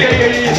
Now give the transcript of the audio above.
いやいやいやいや。